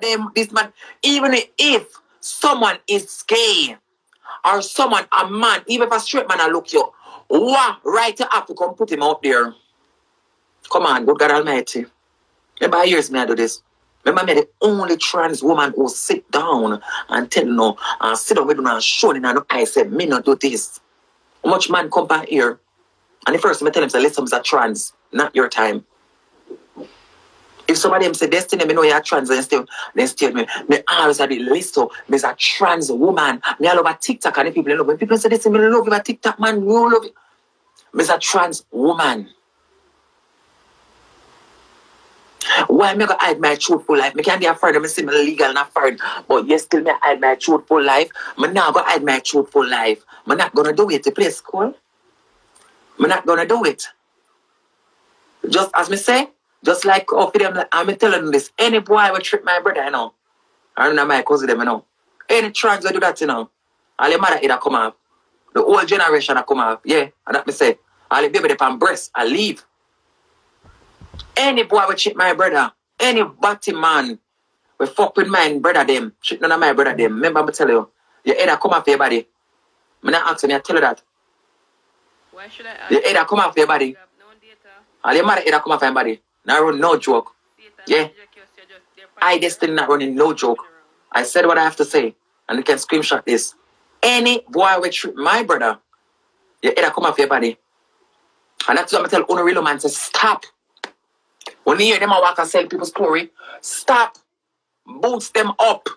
them, this man, even if someone is gay or someone, a man, even if a straight man, I look you, what right you have to come put him out there? Come on, good God Almighty. Remember, years me I do this. Remember me the only trans woman who sit down and tell no and sit down with you and show you and I said me not do this. How much man come back here? And the first time I tell him say listen, I'm a trans, not your time. If somebody them say destiny, me know you're trans, then still, then still me. Me always have the list of me a trans woman. Me all over TikTok and people love. When people say this, me love you a TikTok man, you love it. Me a trans woman. Why I gonna hide my truthful life? Me can't be afraid of me see me legal and afraid. But yes, still me hide my truthful life. Me not gonna hide my truthful life. Me not gonna do it to play school. Me not gonna do it. Just as me say, just like for them, I'm telling them this. Any boy will trick my brother, you know. I don't know my cousin them, you know. Any trans will do that, you know. All your mother either come up. The old generation will come up. Yeah, and that me say. All the baby they breast, I leave. Any boy will cheat my brother. Any batty man will fuck with my brother them. Cheat none of my brother them. Remember me tell you. You either come off your body. Me not ask me, I tell you that. Why should I ask? You either come off your body. You have no data. All your mother either come off your body. Now run no joke. Yeah. you're just- I destiny not running no joke. I said what I have to say. And you can screenshot this. Any boy will treat my brother, you either come off your body. And that's what I tell Uno real man to stop. When you hear them a walk and sell people's story, stop. Boost them up.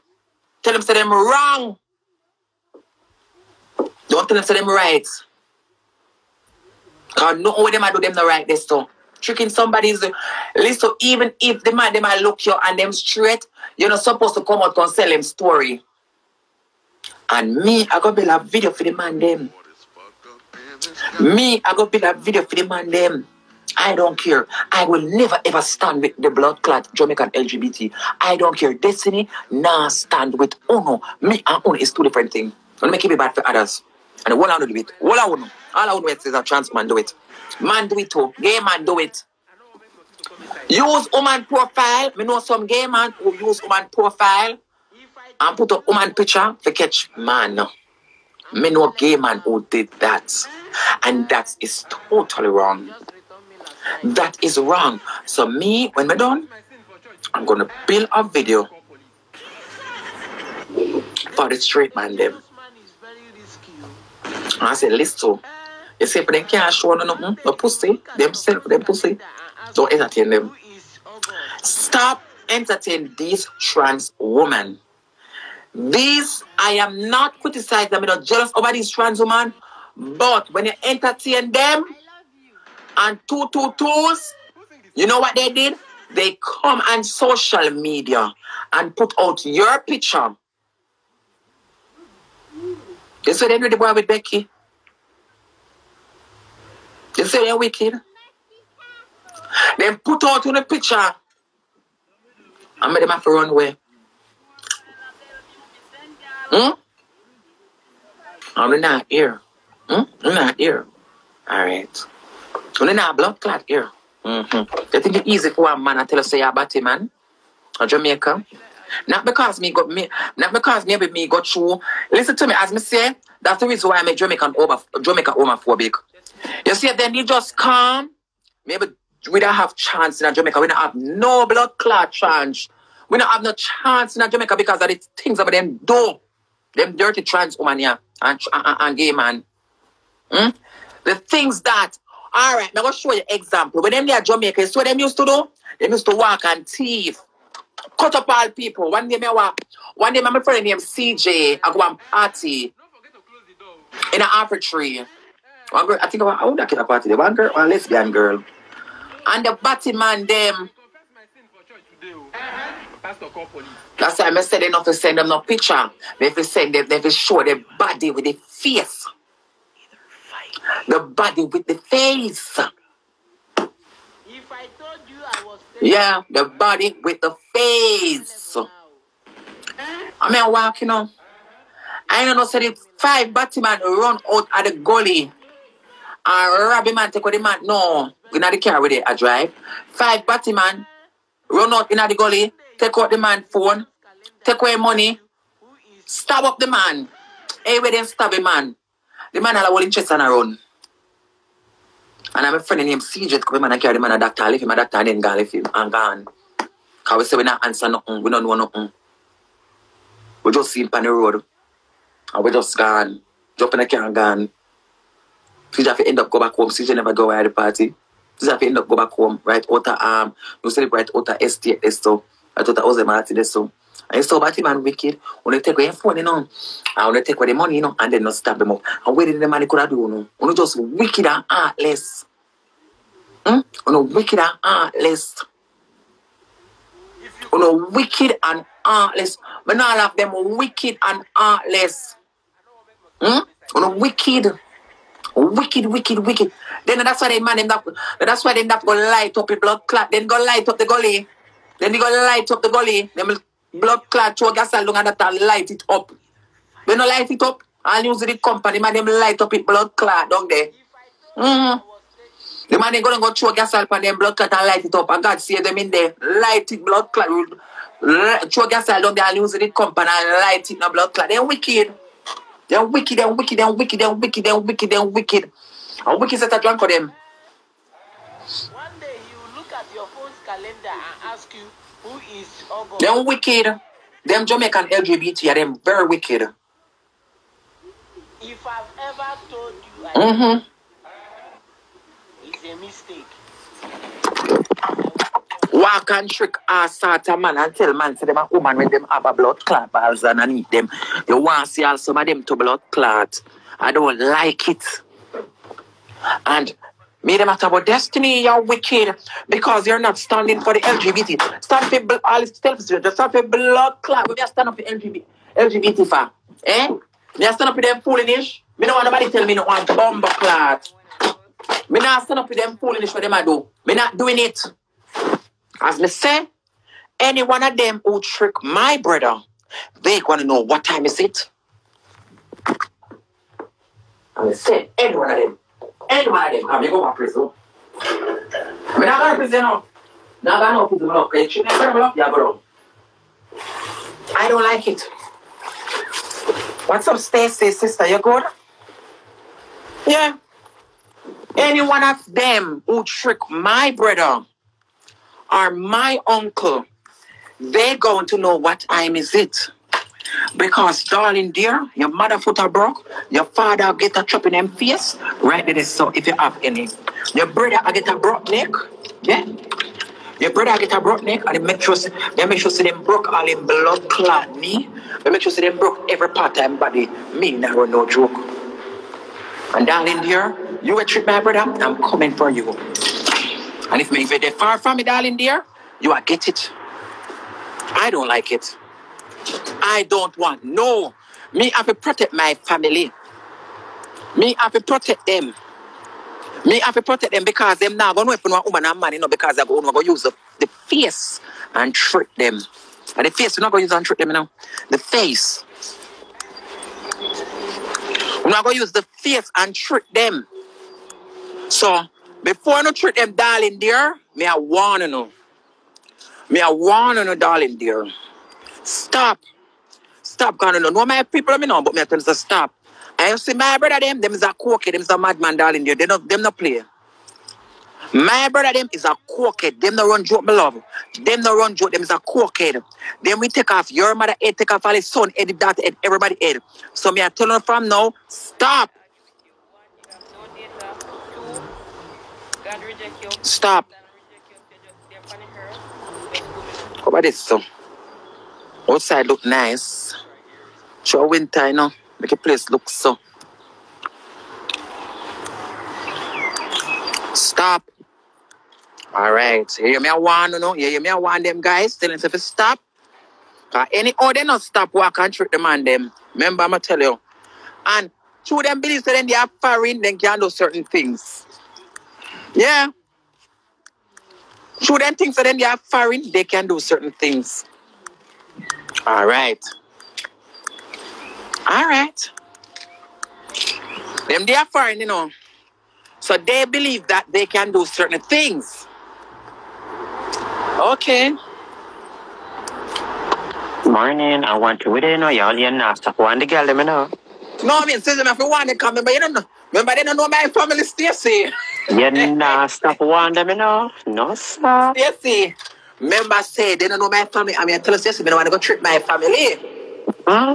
Tell them say them wrong. Don't tell them say them right. Cause no way them I do them the right this so. Tricking somebody's list. listen, even if the man them I look you and them straight, you're not supposed to come out and sell them story. And me, I go build a video for the man them. Me, I go build a video for the man them. I don't care. I will never ever stand with the blood clot Jamaican LGBT. I don't care. Destiny, nah stand with Uno. Me and Uno is two different things. Don't make it be bad for others. And what I do it. All I know. All I know is a trans man do it. Man do it too. Gay man do it. Use woman profile. Me know some gay man who use woman profile and put up woman picture to catch man. Me know gay man who did that. And that is totally wrong. That is wrong. So me, when me done, I'm gonna build a video for the straight man them. And I say, listen, you see, if they can't show no nothing, no pussy, themself, them pussy, don't entertain them. Stop entertaining these trans women. These, I am not criticizing them, I'm not jealous over these trans women, but when you entertain them and two two twos, you know what they did? They come on social media and put out your picture. You see them with the boy with Becky? You see they're wicked? Then put out on the picture and made them have to run away. Hmm? I'm not here. Hmm? I'm not here. All right. I'm not blood clot here. Mm-hmm. You think it's easy for a man to tell us say you're a batty man? Or Jamaica? Not because me got me, not because maybe me got through. Listen to me, as me say, that's the reason why I make Jamaican over Jamaica homophobic. You see, then you just come. Maybe we don't have chance in Jamaica. We don't have no blood clot chance. We don't have no chance in Jamaica because of the things about them do. Them dirty trans woman here and, and, and gay man. Hmm? The things that, all right, going to show you example. When them there Jamaica, you see what them used to do? They used to walk and thief. Cut up all people. One day me walk. One day my friend named CJ, I go and party in an apple tree. One girl, I think how that kid a party. The one girl, one lesbian girl. And the batty man them. That's why I said enough to send them no picture. They have send them, they have show the body with the face. The body with the face. If I told you I was Yeah, the body with the face. I mean, walk, you know. I don't know, said if five Batman run out at the gully and rob him and take what the man, no, in the car with it, I drive. Five batty man run out in the gully take out the man phone, take away money, stab up the man. Hey, where stab a man? The man all in chest and a run. And I'm a friend named CJ, come man and carry the man a doctor, I leave him a doctor and then go leave him and gone. Cause we say we not answer nothing, we don't know nothing. We just see him on the road. And we just gone. Jump in the car and gone. CJ have to end up go back home. CJ never go at the party. CJ have to end up go back home, right out of um, you celebrate out of estate so. Right out of Jose Martin so. And so bad man wicked. When they take away phone, you know, and when they take away the money, you know, and then not stab them up. And where did the money could have do, you know? Just wicked and heartless. Hmm? When wicked and heartless. you you wicked and heartless. When all of them wicked and heartless. Hmm? When wicked. Wicked, wicked, wicked. Then that's why they man them that that's why them that go light up the blood clot. Then go light up the gully. Then they go light up the gully. Them blood clot throw gas along and that light it up. They no light it up. I'll use the company, man, them light up it blood clot you I Mm. was The man they gonna go throw gas up and them blood clot and light it up. And God see them in there. Light it blood clot. Throw gas down there and use the company and light it no blood clot. They're wicked. They're wicked, they're wicked, they're wicked, they're wicked, they're wicked, they're wicked. And wicked set a drunk for them. One day you look at your phone's calendar and ask you who is August. Them wicked. Them Jamaican LGBT are them very wicked. If I've ever told you I Mm-hmm. it's a mistake. Walk and trick a sort of man and tell man say them a woman when them have a blood clot balls underneath them. You want to see all some of them to blood clot. I don't like it. And me them talk about destiny, you're wicked because you're not standing for the LGBT. Stand for bl- all just stand for blood clot. We just stand up for LGBT, LGBT for. Eh? Me a stand up with them foolish. Me don't want nobody tell me no one bomber clot. Me not stand up with them foolish what them I do. Me not doing it. As me say, any one of them who trick my brother, they gonna know what time is it. And me say, any one of them, any one of them, come, you go to prison. Me not going to prison now. Not going to prison now. You never go up, go down. I don't like it. What's up, Stacy, sister? You good? Yeah. Any one of them who trick my brother or my uncle, they're going to know what time is it. Because, darling dear, your mother foot are broke, your father get a chop in them face, right there, so if you have any. Your brother I get a broke neck, yeah? Your brother I get a broke neck, and they make sure, they make sure say them broke all in blood clot knee. They make sure say them broke every part of them body. Me never no joke. And darling dear, you a trick my brother, I'm coming for you. And if me if you're far from me, darling dear, you are get it. I don't like it. I don't want no. Me have to protect my family. Me have to protect them. Me have to protect them because them now gonna weapon one woman and man, you know, because they're gonna go use the, the face and trick them. And the face, we're not gonna use and trick them, you. The face. We're not gonna use the face and trick them. So before you treat them, darling dear, me I warn you. Me I warn you, darling dear. Stop. Stop calling no. No my people me know, but me I tell you to stop. I see my brother them, them is a cokehead, them is a madman, darling dear. They not them not play. My brother them is a cokehead. Them no run joke, my love. Them no run joke, them is a cokehead. Then we take off your mother head, take off all his son head, that head, everybody head. So me I tell you from now, stop. One, you have no data. Two, God reject you. Stop. God reject you. You're just there funny her. Just go How about this so? Outside look nice. Show winter, you know. Make a place look so. Stop. All right. Hear me I want you know. You hear me I want them guys. Tell them to stop. Cause any they not stop walk and trick them and them. Remember I'ma tell you. And through them beliefs then they are foreign, then can do certain things. Yeah. Things that then they are foreign, they can do certain things. All right. All right. Them they are foreign, you know. So they believe that they can do certain things. Okay. Morning, I want to with you know, y'all, you're not one the girl, let me know. No, I mean, if you want to come, but you don't know. Remember, they don't know my family, Stacy. You're not stop let me know. No, sir. Stacy. Remember, say they don't know my family. I mean, I tell Stacy, I don't want to go trick my family. Hmm?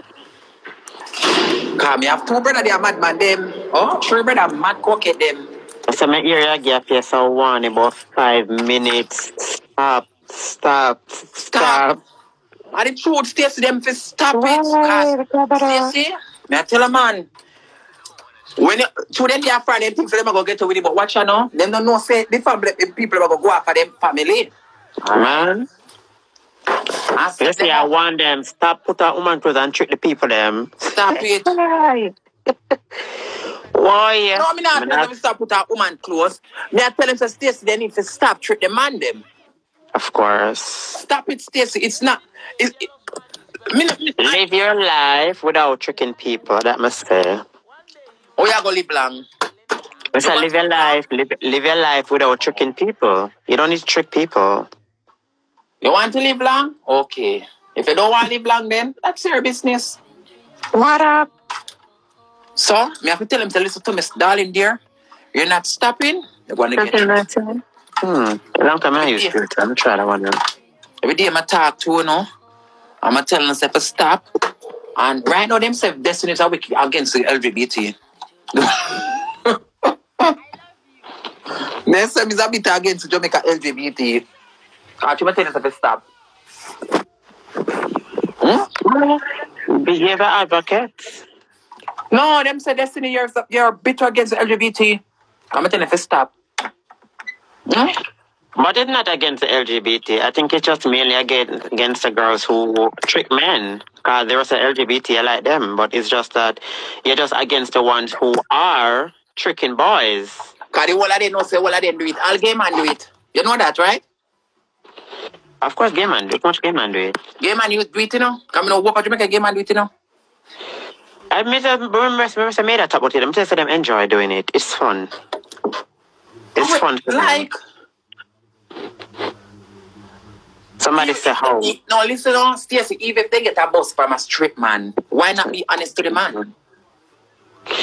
Cause me have two brother, they are madman them. Oh, three brother, mad cockhead them. So my ear gap here, so one about five minutes. Stop, stop, stop. And the truth, Stacy, them for stop it. Stacy, me I tell a man, when you, to them they are friend, them them are gonna get away with it, but watch you know, them don't know say the family, the people are gonna go after them family. Man, I you see, I want them stop put a woman clothes and trick the people them. stop it. Why? No, me not tell them stop put a woman clothes. Me I tell them say Stacy, they need to stop trick the man them. Of course. Stop it, Stacy. It's not. It, it, me, me, Live your life without tricking people, that must say. Oh, you go live long. I say live your life, live, live your life without tricking people. You don't need to trick people. You want to live long? Okay. If you don't want to live long, then that's your business. What up? So, me have to tell him to listen to Miss Darling, dear. You're not stopping. You're going to get you. Hmm. Long time I used to. I'm trying to wonder. Every day I talk to you, know. I'm going to tell them to stop. And right now, them say Destiny is a wicked against the LGBT. They say it's a bit against Jamaica LGBT. I tell them to stop. Hmm? Behavior advocate. No, them say Destiny, you're, you're bitter against the LGBT. I'm going to tell them to stop. Hmm? But it's not against the LGBT. I think it's just mainly against, against the girls who trick men. Because there was a LGBT, I like them. But it's just that you're just against the ones who are tricking boys. Because the whole of them know say all of them do it. All gay man do it. You know that, right? Of course, gay man do it. Much gay man do it. Gay man you do it, you know. Come on, walk out Jamaica, gay man do it, you know. I made a, remember, remember I made that about it. I'm just them enjoy doing it. It's fun. It's Wait, fun. for them. Somebody say how. Oh. No, listen oh, on, Stacey, even if they get a bus from a strip man, why not be honest to the man?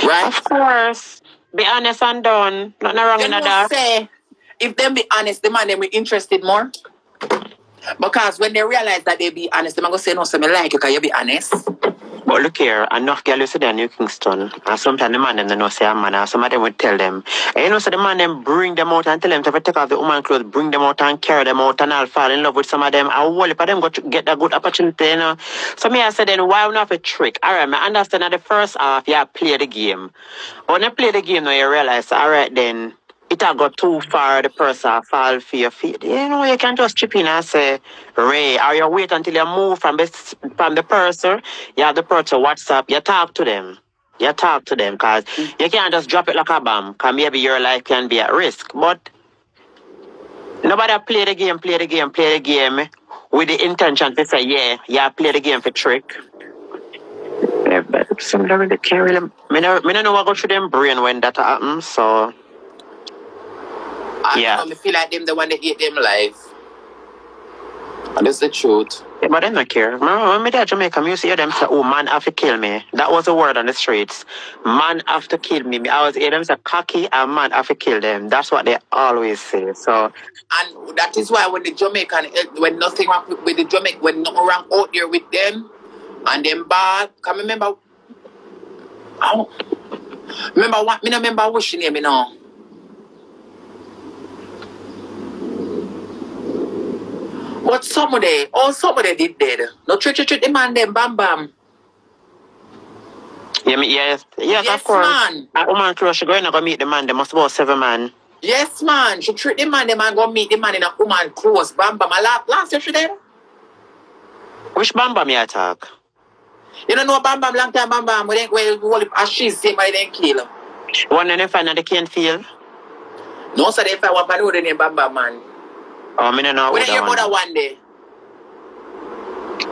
Right? Of course. Be honest and done. Nothing wrong in that. say, if them be honest, the man them be interested more. Because when they realize that they be honest, them going to say, no, so me like you because you be honest. But look here, enough girl you see there in New Kingston, and sometimes the man them they know say a man, and some of them would tell them. And you know, so the man them bring them out and tell them to take off the woman clothes, bring them out and carry them out and I'll fall in love with some of them. And all of them go to get that good opportunity, you know. So me I said then why not have a trick? Alright, I understand that the first half you play the game. When I play the game now you realize, alright then it a go too far, the person fall for your feet. You know, you can just chip in and say, Ray, or you wait until you move from the, from the person, you have the person WhatsApp, you talk to them. You talk to them, because you can't just drop it like a bomb, because maybe your life can be at risk. But nobody play the game, play the game, play the game with the intention to say, yeah, yeah, play the game for trick. Yeah, but some don't really care no, me know what go through them brain when that happens, so... I Yeah. me feel like them the one that eat them life. And that's the truth. Yeah, but I don't care. Remember when me there Jamaica, me used to hear them say, oh, man have to kill me. That was a word on the streets. Man have to kill me. I was hear them say, cocky and man have to kill them. That's what they always say. So, And that is why when the Jamaican, eh, when nothing wrong with, the Jamaican, when nothing wrong out there with them, and them bad, can remember, oh, remember what, me no remember wishing him, you know. But somebody, oh, somebody did that. No, treat trick, treat the man, them, bam, bam. yeah, me, yes, yes, Yes, of course. man. A woman close, she going to go meet the man. They must be about seven man. Yes, man. She treat the man, the man go meet the man in a woman clothes, bam, bam. Last, last year she did. Which bamba me attack? You don't know Bam Bam long time Bam Bam. We well well as she say they didn't kill him. One in the find that they can't feel. No so they find one pan the name Bam Bam man. Oh, me no know didn't that one. that one day.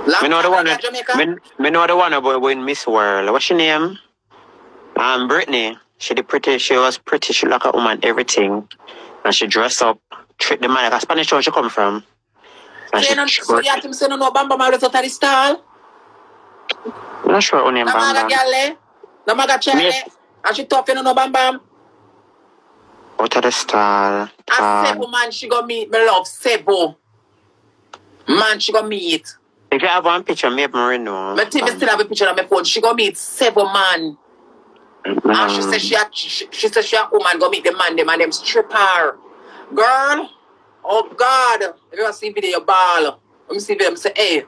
Long Me know the one. back that- at Jamaica. Me, me know the one about win Miss World. What's your name? Um, Brittany. She the pretty. She was pretty. She like a woman, everything, and she dress up, treat the man like a Spanish town she come from. And So she, she so you have to say no no Bam Bam always out of the stall. I'm not sure only No Bam maga Bam. girl eh? No maga child Yes. eh? And she tough, you no bam bam. Out of the stall. And Tall. Sebo man, she go meet me love Sebo. Man, she go meet. If you have one picture, maybe I know. My team still have a picture on my phone. She go meet Sebo man. And she said she a, she, she said she a woman go meet the man, the man them stripper. Girl, oh God, if you see video, ball. Let me see video, I say, hey,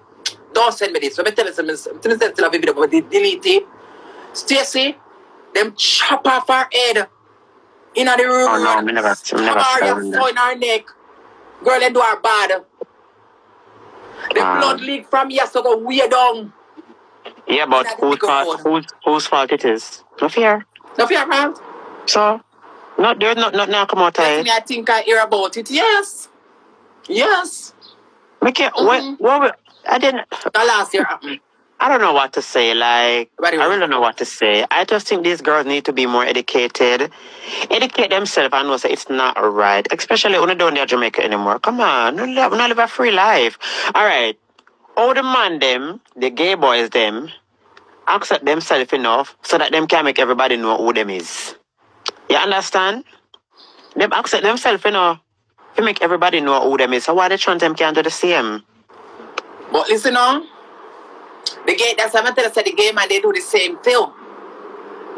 don't send me this. Let me tell something. Let me tell a video, but they delete it. Stacy, them chop off her head in the room. Oh, no, me never- me never Her saw you in her neck. Girl, they do her bad. The Ah. blood leak from here, so go way down. Yeah, but whose fault, whose, whose fault it is? No fear. No fear, man. So, not there's not not now come out of me, I think I hear about it. Yes. Yes. Make it, Mhm. what, what, I didn't, The last year happened. I don't know what to say. Like, I really don't know what to say. I just think these girls need to be more educated, educate themselves and know that it's not right. Especially when they don't live in Jamaica anymore. Come on, we're not live a free life. All right, all the man them, the gay boys them, accept themselves enough so that them can make everybody know who them is. You understand? Them accept themselves enough to make everybody know who them is. So why they trying them can't do the same? But listen on. The game that's what I'm telling you, the game and they do the same thing.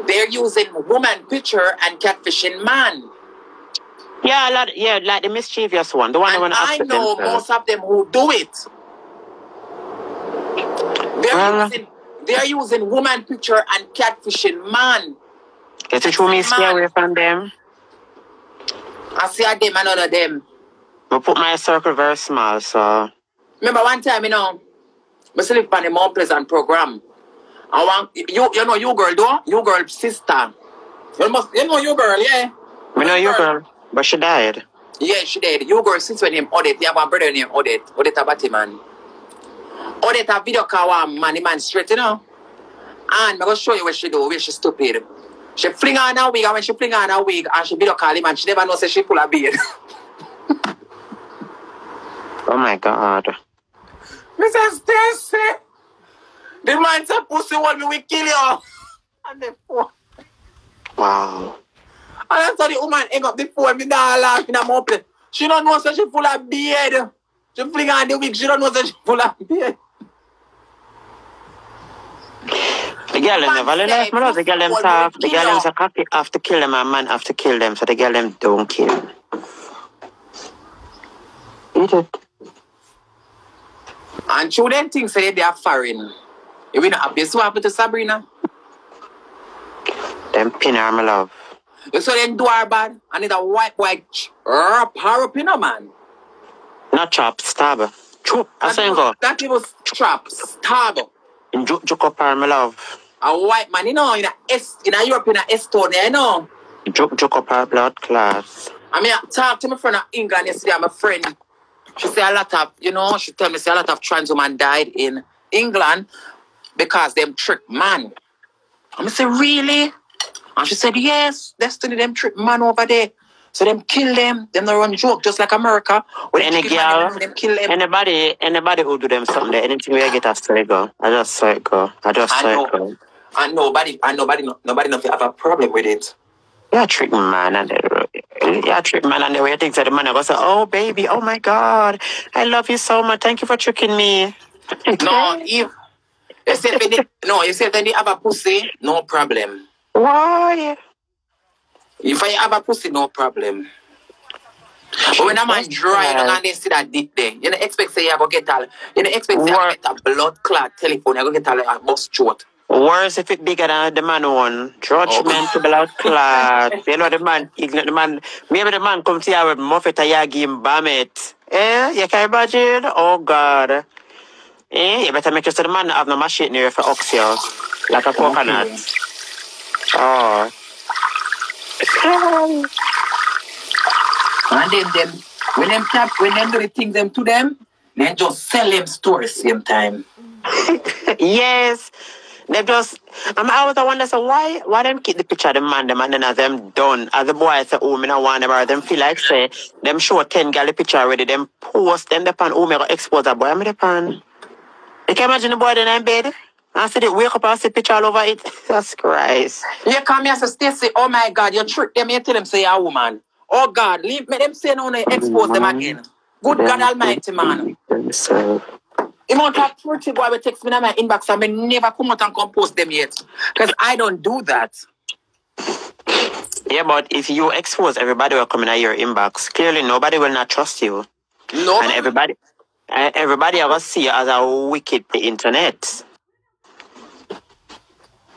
They're using woman picture and catfishing man. Yeah, a lot, yeah, like the mischievous one, the one And to I know themselves. most of them who do it. They're Well- using they're using woman picture and catfishing man. Is it true me stay away from them? I see a them another them. I put my circle very small, so Remember one time, you know, I sleep on the Mount Pleasant program. I want you you know you girl do you girl sister. You must you know you girl, yeah. we know you girl, but she died. Yeah, she did. You girl sister named Odette. You have a brother named Odette. Odette Abati man. Odette a video call man, the man straight, you know. And I'm gonna show you what she do, where she stupid. She fling on her wig, and when she fling on her wig, and she video call him, and she never knows say she pull a beard. Oh my god. Mrs. Stacy, the man said pussy want me, we wi kill you. And the phone. Wow. And I saw the woman hang up the phone, me down laugh in her mouth. She don't know, so she full of beard. She fling on the wig, she don't know, so she full of beard. The girl them never learn life, man. The girl them have, the girl them say cocky. have to kill them, and man have to kill them, so the girl them don't kill. Eat it. And true them things say they are foreign. You will not happy. So what happened to Sabrina? Them pin her, my love. You saw them do her bad, and it's a white white rap her up in a man. Not chop, stab. Chop. I That say was- go. That was trap, stab. In juk juk up her, my love. A white man, you know, in a S, in a Europe, in a Estonia, you know. Juk juk up her blood class. I mean, I talked to my friend in England yesterday. I'm a friend. She said a lot of, you know, she tell me say a lot of trans women died in England because them trick man. I say, really? And she said, yes, destiny them trick man over there. So them kill them. Them not run joke just like America. When Any them kill man, girl, them, them kill them. anybody, anybody who do them something, anything I get a saw it go. I just saw it go. I just I know. it go. And nobody, and nobody, nobody nothing have a problem with it. Yeah, trick man and yeah, trick man and the way things that the man I go say, oh baby, oh my god, I love you so much. Thank you for tricking me. No, if you say if they, no, you say if they have a pussy, no problem. Why? If I have a pussy, no problem. But when a man dry down and they see that dick there, you don't expect say you go get all, you don't expect say you get a blood clot telephone, you go get all a bus throat. Worse if it bigger than the man one. Judgment to blood clot. You know the man, ignorant the man. Maybe the man come see with Muffet and you give him Bamet. Eh? You can imagine? Oh God. Eh? You better make sure the man have no machine near for oxio. Like a coconut. Oh. And then them, when them cap, when them do the thing them to them, then just sell them stories same time. yes. They just, I'm always I wonder, so why, why them keep the picture of the man, them, and then as them done, as the boy say, oh, me not want them, or them feel like say, them show 10 gal the picture already, them post them, the pan, oh, me go expose that boy, I'm the pan. You can imagine the boy then in bed? I said it wake up and see picture all over it. That's Christ. You come here, say, Stacy, oh my God, you trick them, you tell them, say, you're a woman. Oh God, leave me them say no, no, expose them again. Good God Almighty, man. So, amount of pretty boy will text me in my inbox and me never come out and compose them yet. Because I don't do that. yeah, but if you expose everybody will come in your inbox, clearly nobody will not trust you. No. And everybody and everybody ever see you as a wicked the internet.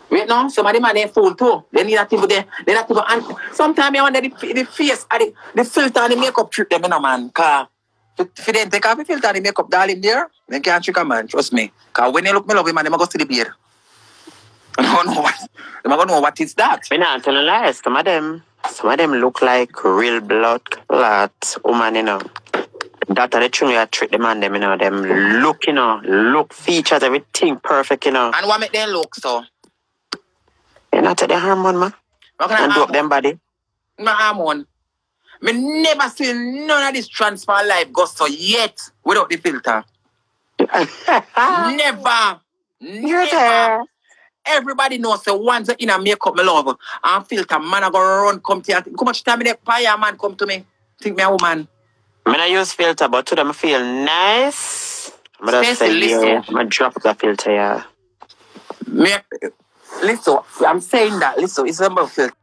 Wait now, some of them are their phone too. They need that people there. They not even and sometimes I wonder the, the face and the, the filter and the makeup trick them, you know, man. Cause if you didn't take off the filter and the makeup darling there, then can't trick a man, trust me. Cause when they look me love him, man, they go see the beard. I don't know what they gonna know what is that. Me not tell a lie. Some of them some of them look like real blood clot woman, you know. That are the thing you trick them and them, you know, them look, you know, look features, everything perfect, you know. And what make them look so? You not the hormone, man. What kind And of do up them body. my hormone? Me never see none of this transfer life go so yet without the filter. Never. Never. Everybody knows the ones that in a makeup me love and filter man I go run come to you. How much time in a fire man come to me? Think me a woman. Me not use filter, but to them feel nice. I'm gonna Stacey, say, yeah, listen. I'm gonna drop the filter, yeah. Me, listen, I'm saying that. Listen, it's about filter.